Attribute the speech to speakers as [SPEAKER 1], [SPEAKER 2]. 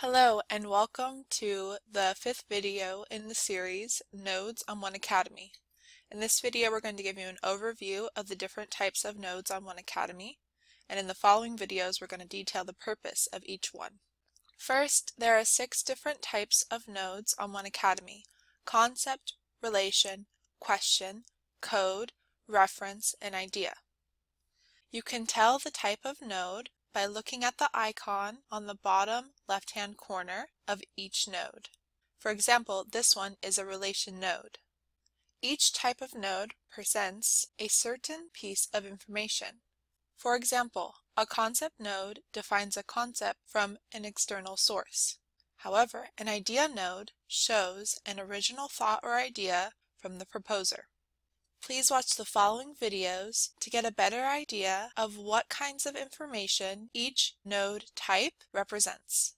[SPEAKER 1] Hello and welcome to the fifth video in the series Nodes on 1Cademy. In this video we're going to give you an overview of the different types of nodes on 1Cademy and in the following videos we're going to detail the purpose of each one. First, there are six different types of nodes on 1Cademy. Concept, relation, question, code, reference, and idea. You can tell the type of node by looking at the icon on the bottom left-hand corner of each node. For example, this one is a relation node. Each type of node presents a certain piece of information. For example, a concept node defines a concept from an external source. However, an idea node shows an original thought or idea from the proposer. Please watch the following videos to get a better idea of what kinds of information each node type represents.